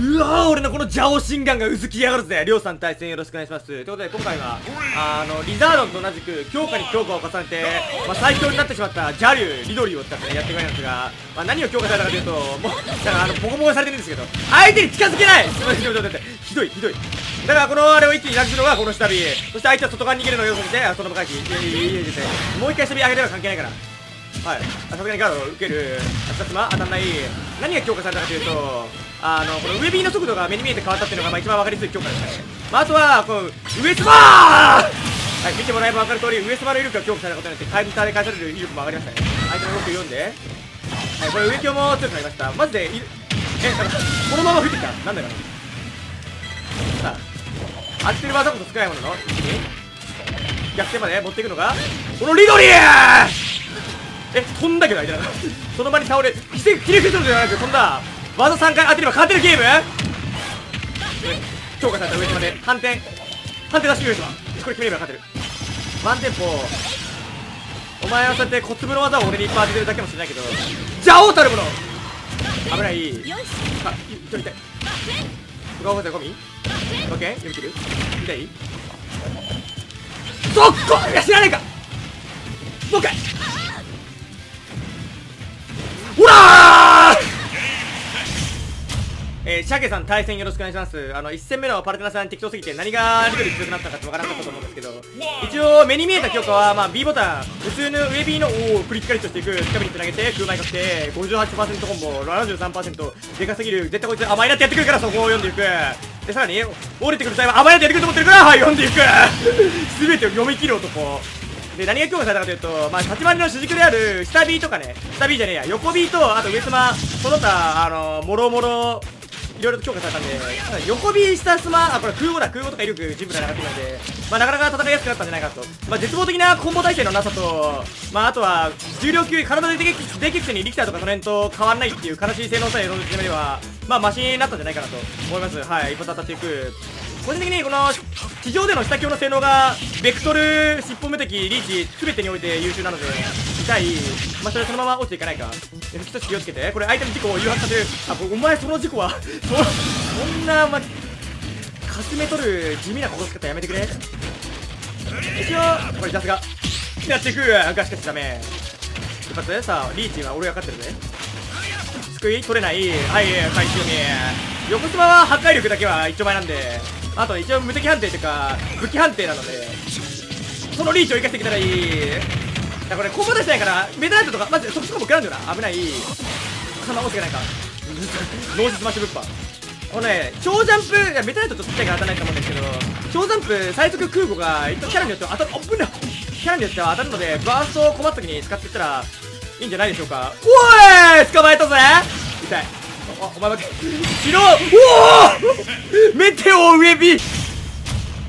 うわー俺のこのジャオシンガンがうずきやがるぜ。りょうさん対戦よろしくお願いします。ということで今回はあのリザードンと同じく強化に強化を重ねて、まあ、最強になってしまったジャリュウリドリーを使って、ね、やっていくわけなんですが、まあ、何を強化されたかというともうだからあのボコボコされてるんですけど相手に近づけない!すごいひどいひどいひどい。だからこのあれを一気になくすのがこの下火そして相手は外側に逃げるのを要素にしてそのまま回避。もう一回下火上げれば関係ないからはい。さすがにガードを受けるあつま当たんない何が強化されたかというとあのこの上 B の速度が目に見えて変わったっていうのが、まあ、一番分かりやすい強化ですね、まあ、あとはこの上スマはい見てもらえば分かる通り上スマの威力が強化されたことによってカウンターで返される威力も上がりましたね。相手の動きを読んで。はいこれ上強も強くなりました。マジでえなんかこのまま降ってきた。なんだかなさあ当ててる技こそ少ないものの一気に逆転まで持っていくのがこのリドリーえ飛んだけど相手だその場に倒れ奇跡キレフィトルじゃなく飛んだ。技3回当てれば勝てるゲーム。強化された上島で反転。反転出してくれるこれ決めれば勝てる。ワンテンポ。お前はそうやって小粒の技を俺にいっぱい当ててるだけかもしれないけど。じゃあ王たるもの。危ない。あ一人痛い。裏表込みオッケー。読み切る。痛い？そっこいや知らないか。もう一回。ほらー!えー、シャケさん対戦よろしくお願いします。あの1戦目のパルテナさん適当すぎて何がリドル強くなったかってわからなかったと思うんですけど。一応目に見えた強化は、まあ、B ボタン普通の上 B のおクリティカリットしていく近くにつなげて空前確定。58%コンボ。73%でかすぎる。絶対こいつ甘いなってやってくるからそこを読んでいく。でさらに降りてくる際は甘いなってやってくると思ってるからはい読んでいく。全てを読み切る男で何が強化されたかというと、まあ、立ち回りの主軸である下 B とかね下 B じゃねえや横 B とあと上妻その他あのもろもろいろいろと強化されたんで横火したスマあこれ空母だ空母とか威力ジムが上がってきたんで、まあ、なかなか戦いやすくなったんじゃないかと、まあ、絶望的なコンボ体制のなさと、まあ、あとは重量級体で出てきてにリキターとかその辺と変わらないっていう悲しい性能さえ臨んでではまあマシになったんじゃないかなと思います。はい一発当たっていく。個人的にこの地上での下強の性能がベクトル尻尾無敵リーチ全てにおいて優秀なので痛いまあそれそのまま落ちていかないか。一つ気をつけてこれ相手の事故を誘発させるあお前その事故はそそんなまかすめ取る地味な殺し方やめてくれ。一応これジャスがやっていくがしかしダメ一発さあリーチは俺が勝ってるぜ。救い取れない。はい回収に横妻は破壊力だけは一丁前なんで。あと一応無敵判定というか武器判定なのでそのリーチを生かしてきたらいい。だこれコンボ出してないからメタナイトとかマジで即死コンボ食らうんだよな。危ない。そんな落ちがないか。ノーススマッシュ物販このね超ジャンプいやメタナイトちょっとちっちゃいから当たらないと思うんですけど超ジャンプ最速空母が一応キャラによっては当たる。あっぶなキャラによっては当たるのでバーストを困った時に使っていったらいいんじゃないでしょうか。おい捕まえたぜ。痛いあお前待って白おおメテオ上 B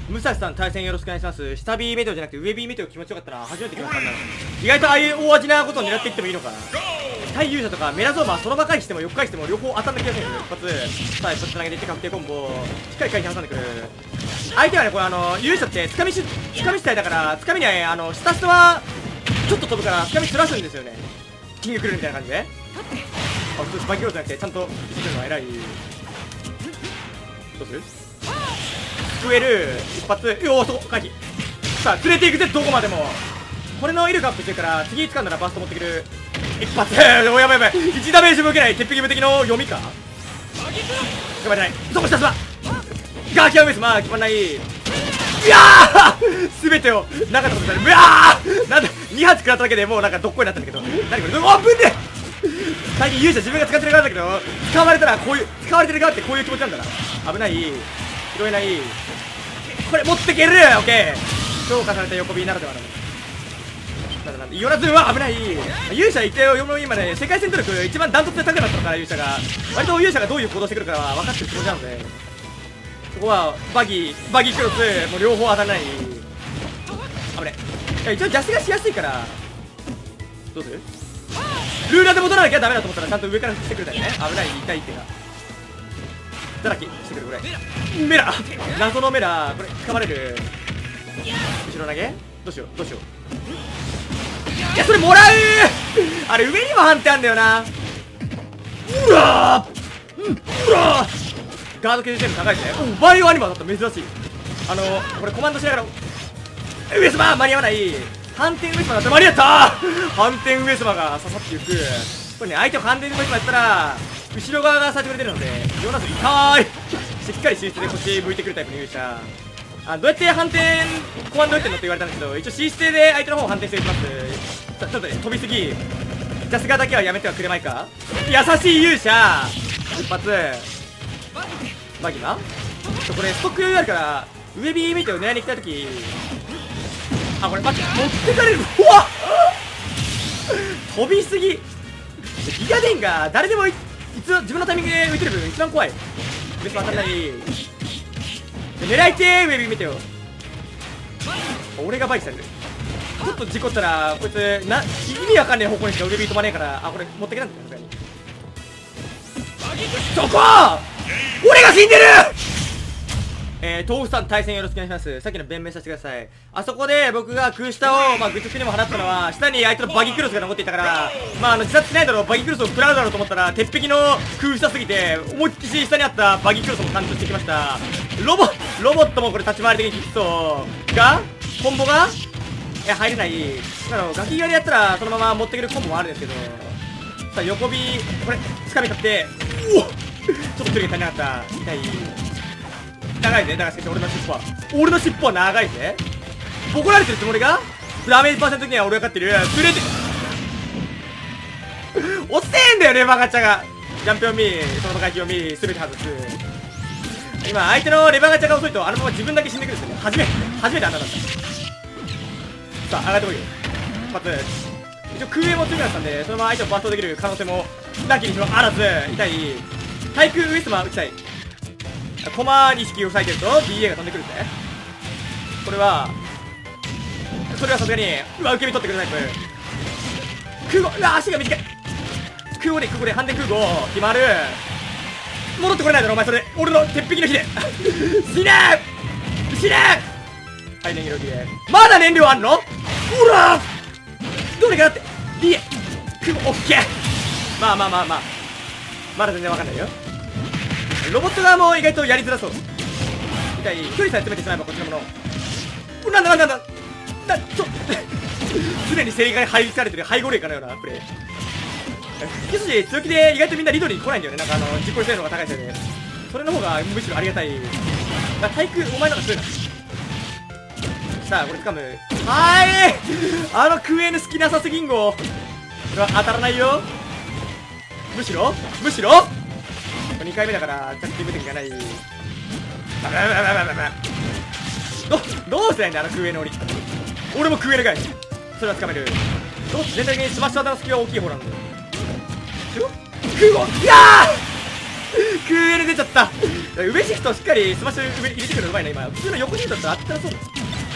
武蔵さん対戦よろしくお願いします。下 B メテオじゃなくて上 B メテオ気持ちよかったな初めて来ましたんだ意外とああいう大味なことを狙っていってもいいのかな。対勇者とかメラゾーマその場回避しても横回避しても両方当たんな気がするんです一発。さあ一発つなげていって確定コンボしっかり回避挟んでくる。相手はねこれあの勇者ってつかみしつかみ主体だからつかみにはねあの下下はちょっと飛ぶからつかみずらすんですよね。キングクルーみたいな感じで。あ普通スパイキロじゃなくてちゃんと見せるのは偉いどうする救える一発よーそこ回避さあ連れていくぜどこまでもこれの威力アップしてるから次掴んだらバースト持ってくる一発おやばいやばい1ダメージも受けない鉄壁無敵の読みかやばいないそこしたすまガキャウメスまあ決まんないいやー全てをなかったことになるうわーなんだ2発食らっただけでもうなんかどっこいなったんだけど何これうわぶんね最近勇者自分が使ってる側だけど使われたらこういう使われてる側ってこういう気持ちなんだな。危ない。拾えない。これ持ってける。オッケー。強化された横 B ならではのだなんだイオラズンは危ない。勇者一定を読む今ね世界戦闘力一番ダントツで高くなったから勇者が。割と勇者がどういう行動してくるかは分かってるつもりなので。そこはバギーバギークロスもう両方当たらない。危ねい。一応ジャスがしやすいから。どうする？ルーラーで戻らなきゃダメだと思ったらちゃんと上から来てくれたりね。危ない痛いってがだらきしてくるこれ。メラ謎のメラ。これ掴まれる後ろ投げ。どうしようどうしよう。いやそれもらう。あれ上にも判定あんだよな。うわうわガード削ってるの高いですねおバイオアニマだった珍しい。あのこれコマンドしながら上様間に合わない。反転上様だって間に合った。反転上様が刺さっていく。これね相手を反転上様やったら後ろ側がさせてくれてるのでヨナス痛い。しっかり進出でこっち向いてくるタイプの勇者。あどうやって反転コマンド打ってんのって言われたんですけど一応 C 姿勢で相手の方を反転していきます。ちょっとね飛びすぎ。ジャスガーだけはやめてはくれまいか。優しい勇者。一発。バギマちょこれストックあるから上 B 見て狙いに来た時あこれ待って持ってかれる。うわ飛びすぎ。ギガデンが誰でもいつ自分のタイミングで浮いてる分一番怖い。別に当たんない狙いてーウェビ見てよ。俺がバイクされる。ちょっと事故ったらこいつな意味わかんねえ方向にしかウェビー飛ばねえからあこれ持ってけたんださすがにそこ！俺が死んでる！えー、豆腐さん対戦よろしくお願いします。さっきの弁明させてください。あそこで僕が空下を、まあ、愚直にも放ったのは、下に相手のバギークロスが残っていたから、まあ、あの、自殺しないだろう、バギークロスを食らうだろうと思ったら、鉄壁の空下すぎて、思いっきり下にあったバギークロスも貫通してきました。ロボ、ロボットもこれ立ち回り的にきつそう。が、コンボがいや、入れない。あの、ガキ狩りやったら、そのまま持ってくるコンボもあるんですけど、さあ、横火、これ、つかみ買って、うおちょっと距離が足りなかった。痛い。長いぜだから俺の尻尾は。俺の尻尾は長いぜ。ボコられてるつもりが？ダメージパーセントには俺が勝ってる。釣れて遅えんだよレバーガチャが。ジャンピオンミーその回避をミー全て外す。今相手のレバーガチャが遅いとあのまま自分だけ死んでくるんですよね。初めて初めてあんなだったさあ上がってこいよ。一発一応空泳も強くなったんでそのまま相手をバストできる可能性もなきにしもあらず。痛い。対空ウィストマ打ちたい。コマ2匹押さえてると DA が飛んでくるぜ。これはそれはさすがにうわ受け身取ってくるタイプ空母うわ足が短い。空母で空母で反転空母決まる。戻ってこれないだろお前それ俺の鉄壁の火で。死ね！死ね！はい燃料切れ。まだ燃料あんの？ほら！どれかなって。DA 空母オッケー。まあまあまあまあ。まだ全然わかんないよ。ロボット側も意外とやりづらそう。痛い距離さえ詰めてしまえばこっちのものなんだなんだなんだ。なちょ 常に正解に配備されてる背後霊かのようなプレイ。キスジ強気で意外とみんなリドリー来ないんだよね。なんかあの実行性能が高いせいでそれの方がむしろありがたい。だ対空お前の方が強いな。さあこれ掴む。はーい！あのクエーヌ好きなさすぎんごこれは当たらないよ。むしろ？むしろ？2回目だから着地無敵がないバババババババどどうしたいんだあの空上の檻俺も空上かいそれはつかめるどう全体的にスマッシュ技のスキルは大きい方なんだよ空語いやー空上で出ちゃった上シフトしっかりスマッシュ上入れてくるのうまいな今普通の横シフトだったら当たらそう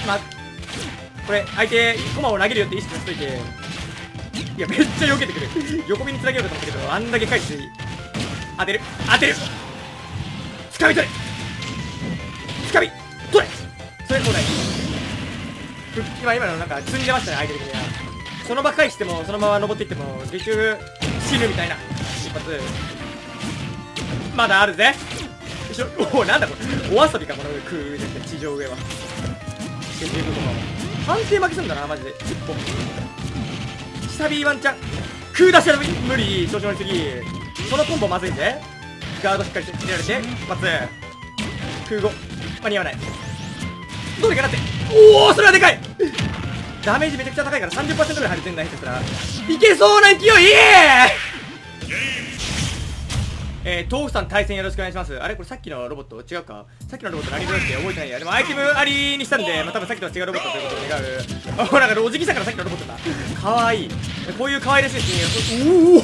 まあこれ相手コマを投げるよって意識しといていやめっちゃ避けてくる横身につなげようかと思ったけどあんだけ返して当てる。当てる。つかみ取れ。つかみ。取れ。それそうだよ今今のなんか積んでましたね相手的には。その場回避してもそのまま登っていっても結局死ぬみたいな。一発。まだあるぜ。おおなんだこれ。お遊びかこの空じゃ地上上は。結局この判定負けすんだなマジで。一本。下火ワンチャン。空出しは無理調子乗りすぎそのコンボまずいんで。ガードしっかり入れられて一発空後間に合わない。どれかなって。おおそれはでかい。ダメージめちゃくちゃ高いから30%ぐらい入る。全体下手したら。いけそうな勢いいい！豆腐さん対戦よろしくお願いします。あれ？これさっきのロボット？違うか？さっきのロボット何色だって覚えてない。や。でもアイテムありにした。んで、まあ、多分さっきとは違うロボットということを願う。あ、なんかおじぎさんからさっきのロボットだ。かわいい。こういう可愛らしいシーン、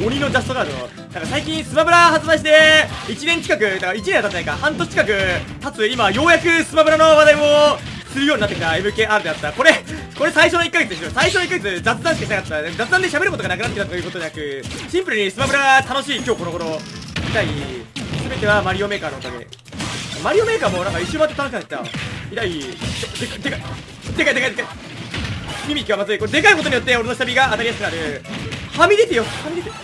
おお鬼のジャストガード。なんか最近スマブラ発売して1年近く、だから1年は経ってないか、半年近く経つ今、ようやくスマブラの話題もするようになってきた。MKR であった。これ、これ最初の1ヶ月でしょ。最初の1ヶ月雑談しかしなかった。雑談で喋ることがなくなってた。ということでなく、シンプルにスマブラ楽しい今日この頃。痛い全てはマリオメーカーのおかげマリオメーカーもなんか一周回って楽しくなった痛いでかいでかいでかいでかいミミキはまずいこれでかいことによって俺の下火が当たりやすくなるはみ出てよはみ出てフ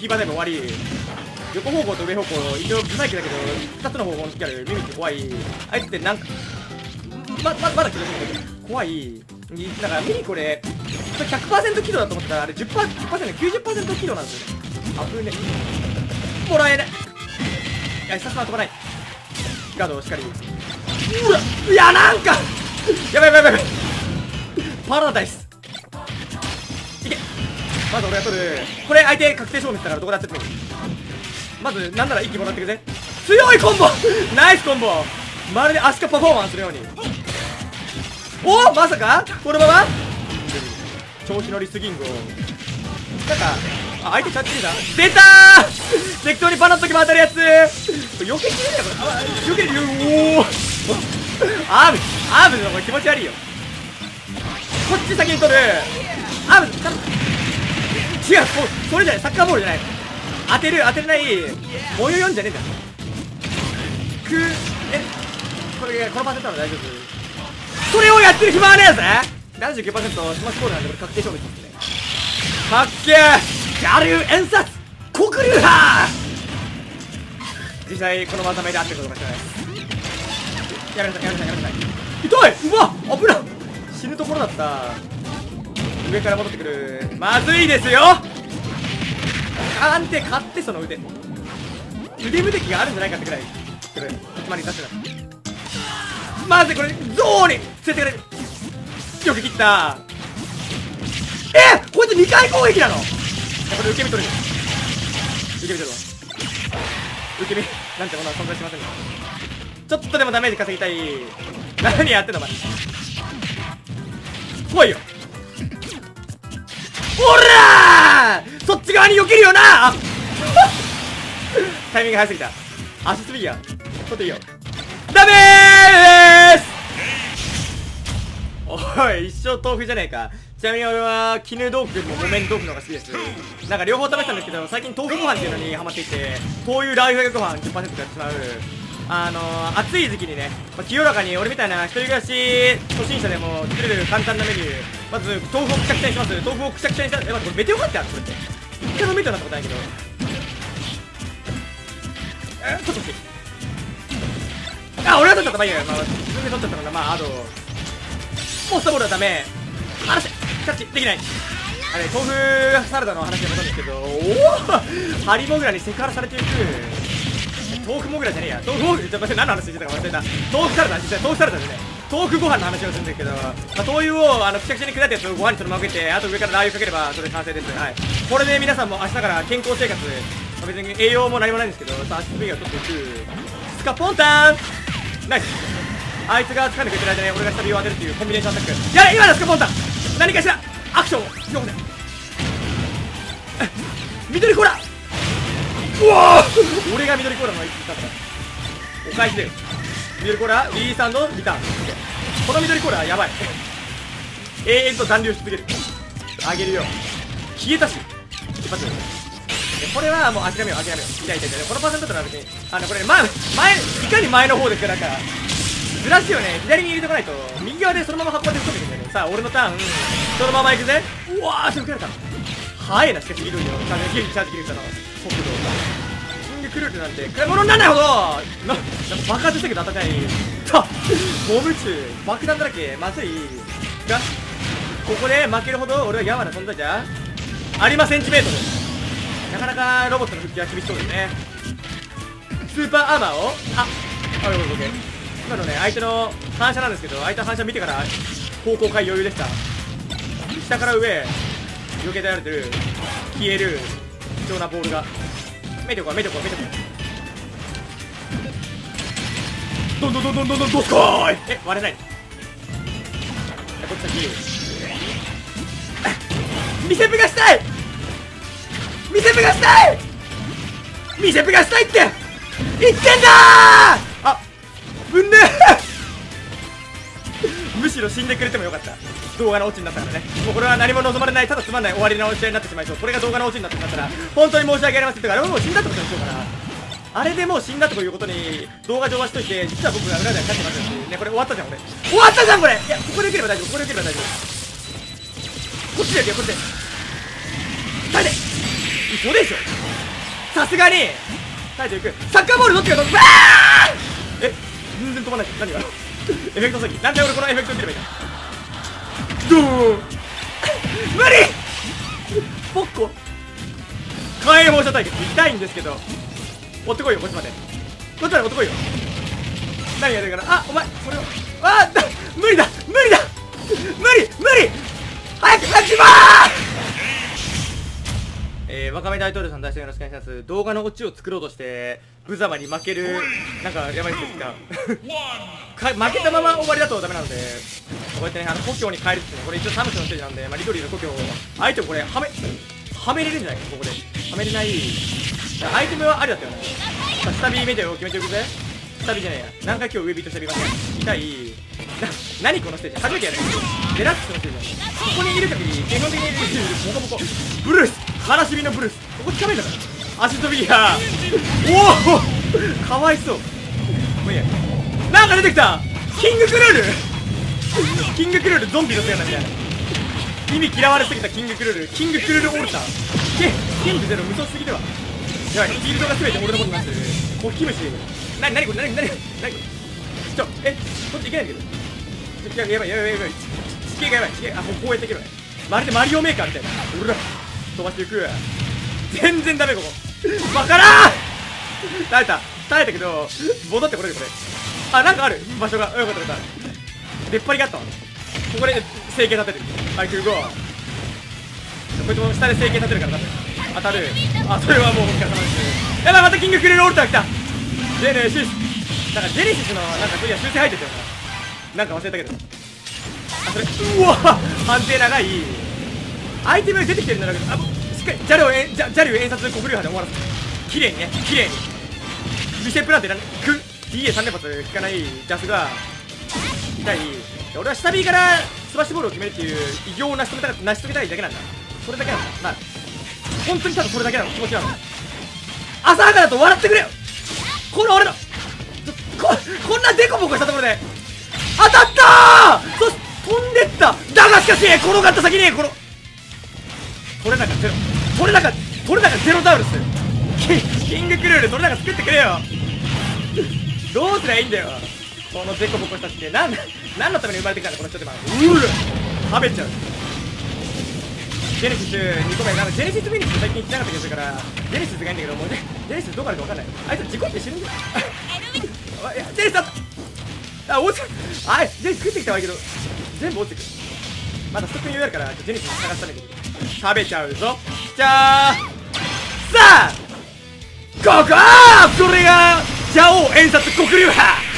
ィーバータイム終わり横方向と上方向一応ブサイクだけど2つの方向の時あるミミって怖いあいつってなんかまままだ気がするんだけど怖いだからミニこれ100%起動だと思ったらあれ 10%, 10% 90%起動なんですよねあぶねもらえない。いやさすが飛ばない。ガードをしっかり。うわいやなんかやばいやばいやばい。パラダイス。いけ。まず俺が取る。これ相手確定勝負したからどこでやってもまずなんなら一気もらってくぜ。強いコンボ。ナイスコンボ。まるでアシカパフォーマンスのように。おおまさか？このまま？調子乗りすぎんごなんかあ相手チャッチリだ。出たー！適当にパナッときも当たるやつ。避けきれないこれあ避けるおおアームアームのこれ気持ち悪いよ。こっち先に取る。アーム違うそれじゃない。サッカーボールじゃない。当てる当てれない。模様4じゃねえんだ。くえこれこのパーセントなら大丈夫。それをやってる暇はねえぜ。79%スマッシュボールなんでこれ確定勝負ですね。かっけー！ャリュー演殺黒竜派実際この技名で合ってることかしれないやめなさいやめなさいやめなさい痛いうわ危な死ぬところだった上から戻ってくるまずいですよ安定買ってその腕腕無敵があるんじゃないかってくらいこれ始まり出してたまずこれゾーンに連れてかれるよく切ったえこいつ2回攻撃なのこれ受け身取る受け身取るわ受け身なんてものは存在しませんちょっとでもダメージ稼ぎたい。何やってんのお前。来いよ。おらー！そっち側に避けるよな！タイミング早すぎた。アシストビギア取っていいよ。ダメーす！おい一生豆腐じゃねえか。ちなみに俺は絹豆腐よりも木綿豆腐の方が好きです。なんか両方試したんですけど最近豆腐ご飯っていうのにハマっていて豆乳ラー油ご飯10%やってしまう。あのー、暑い時期にね、まあ、清らかに俺みたいな一人暮らし初心者でも作れる簡単なメニュー。まず豆腐をくしゃくしゃにします。豆腐をくしゃくしゃにしたえ待ってこれメテオカってある？これって。一回もメテオなったことないけど。えちょっと欲しいあ俺が取っちゃった。まあいいや、まあ、自分で取っちゃったからまああとモンスターボールはダメ離せ。キャッチ。できない。あれ豆腐サラダの話に戻るんですけどおおハリモグラにセクハラされていく。豆腐モグラじゃねえや。豆腐モグラちょっと待って何の話してたか忘れた。豆腐サラダ実際豆腐サラダでね豆腐ご飯の話をするんですけど、まあ、豆乳をあのくしゃくしゃに砕いたやつをご飯にそのままかけてあと上からラー油かければそれで完成です。はい。これで皆さんも明日から健康生活。まあ別に栄養も何もないんですけどさあ足つびを取っていく。スカポンタン。ナイス。あいつが掴んでくれてる間に俺が下火を当てるっていうコンビネーションアタック。やれ今だスカポンタン。何かしらアクションを読ん。で緑コーラ。うわ俺が緑コーラの一だったお返しで緑コーラ B サンドリターン。この緑コーラやばい。永遠と残留し続ける。あげるよ。消えたし。一発これはもう諦めよう諦めよう。痛い痛い痛い。このパーセントだったら別にあのこれ前前いかに前の方でなんかずらしをね。左に入れとかないと右側でそのまま運んで飛んでくるんだよね。さあ俺のターン。そのまま行くぜ。うわーすぐ来られた。早いなしかし緑のチャージチャージ切れたの速度がキングクルールなんて買い物にならないほどな爆発したけど当たってないさボム中爆弾だらけまずいがここで負けるほど俺はヤマな存在じゃありませんチメートルなかなかロボットの復帰は厳しそうですねスーパーアーマーをああオッケー今のね相手の反射なんですけど相手の反射見てから方向回余裕でした。下から上避けられてる。消える。貴重なボールが。メテコメテコメテコどんどんどんどんどんどんどっこーいえ割れないこっち先見せぶがしたい見せぶがしたい見せぶがしたいって言ってんだあぶんねむしろ死んでくれてもよかった。動画のオチになったからね。もうこれは何も望まれないただつまんない終わりの試合になってしまいそう。これが動画のオチになってしまったら本当に申し訳ありませんとかあれはもう死んだってことにしようかな。あれでもう死んだということに動画上はしといて実は僕が裏で勝ってますしねこれ終わったじゃんこれ終わったじゃんこれ。いやここでよければ大丈夫。ここでよければ大丈夫。こっちでよこっちで。耐えて。嘘でしょ。さすがに。耐えていく。サッカーボールどっちが飛ぶえ全然飛ばない。何が？エフェクト先なんで俺このエフェクト受ければいいんだドーン。無理！ポッコ。火炎放射対決痛いんですけど。持ってこいよこっちまで。こっちまで持ってこいよ。何やるから。あお前これをあだ無理だ。無理だ。無理！無理！早く勝ちまー！えー、わかめ大統領さん大変よろしくお願いします。動画のオチを作ろうとして無様に負けるなんかやばいですかか負けたまま終わりだとダメなのでこうやってねあの故郷に帰るってねこれ一応サムスのステージなんで、まあ、リドリーの故郷を相手もこれはめはめれるんじゃないかここで。はめれない。アイテムはありだったよね。さあ下火メディアを決めておくぜ。下火じゃないや。何回今日上火と下火が痛いな何このステージ？初めてやる。デラックスのステージここにいる限り基本的にボコボコ。ブルース。悲しみのブルース。ここつかめんだから足飛びやおおかわいそう。もういいやなんか出てきた。キングクルール。キングクルールゾンビのせいなんだよ。意味嫌われすぎたキングクルール。キングクルールオルター。けキングゼロ無双すぎではやばいフィールドが全て俺のものになってる。コッキムシなになにこれなになになにちょえこっち行けないんだけど。やばいやばいやばいやばい。地形がやばい。地形あこうやっていけばまるでマリオメーカーみたいなうら飛ばしていく。全然ダメここ。わからん！耐えた。耐えたけど戻ってこれるこれ。あなんかある。場所が。よかったよかった。出っ張りがあったわ。ここで整形立てる。はい空後こいつも下で整形立てるから当たる。あそれはもうお疲れ様です。やばいまたキングクレールオルター来た。ジェネシス。なんかジェネシスのなんかクリア修正入ってたよな。なんか忘れたけど。あそれ。うわ！判定長い。アイテムが出てきてるんだけど。あしっかりジャルをえジャジャルを演殺国流派で終わらせ綺麗にね。綺麗に。ビシェプランってなんく DA3 連発効かないジャスが痛い。俺は下 B からスバッシュボールを決めるっていう偉業を成し遂げた成し遂げたいだけなんだ。それだけなんだ。まあ本当にただそれだけなの。気持ちなの浅はかだと笑ってくれよ。この俺の。ここんなデコボコしたところで。当たったー！そ飛んでった。だがしかし転がった先にこの。取れ高ゼロ。取れ高取れ高ゼロタウルス。キキングクルール取れ高作ってくれよ。どうすりゃいいんだよ。このデコボコしたって何何のために生まれてきたんだこの人ってば。うる。食べちゃう。ジェネシス2個目なんかジェネシスフェニックス最近来なかった気がするからジェネシスがいいんだけどもうジェネシスどこあるか分かんない。あいつ事故って死ぬんだよ。いやジェネシスあった。あ落ちた。あいジェネシス食ってきたはいいけど全部落ちてくる。まだストックに余裕あるからジェネシス探すために食べちゃうぞ。じゃあさあこここれが蛇王演殺黒竜派。